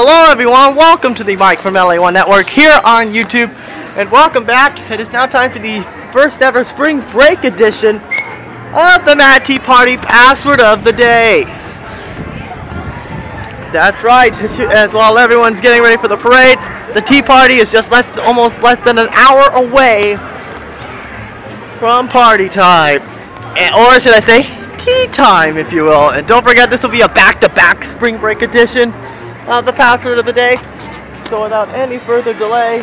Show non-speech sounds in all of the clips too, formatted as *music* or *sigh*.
Hello everyone, welcome to the Mike from LA1 Network here on YouTube and welcome back. It is now time for the first ever spring break edition of the Mad T Party password of the day. That's right, *laughs* as while everyone's getting ready for the parade, the tea party is just less, almost less than an hour away from party time. Eh, or should I say, tea time, if you will. And don't forget, this will be a back-to-back -back spring break edition of the password of the day. So without any further delay,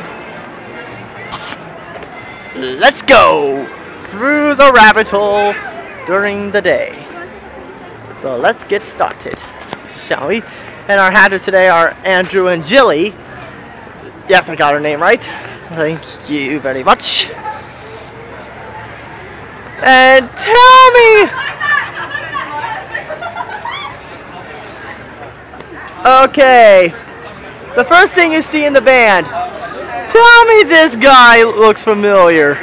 let's go through the rabbit hole during the day. So let's get started, shall we? And our hatters today are Andrew and Jilly. Yes, I got her name right. Thank you very much. And tell me! Okay. The first thing you see in the band. Tell me this guy looks familiar.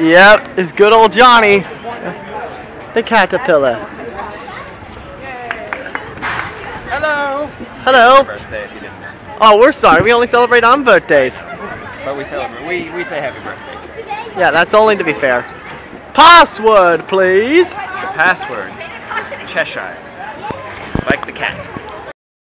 Yep, it's good old Johnny. The caterpillar. Hello. Hello. Birthdays, you didn't know. Oh, we're sorry. We only celebrate on birthdays. But we celebrate. We, we say happy birthday. Yeah, that's only to be fair. Password, please. The password is Cheshire like the cat.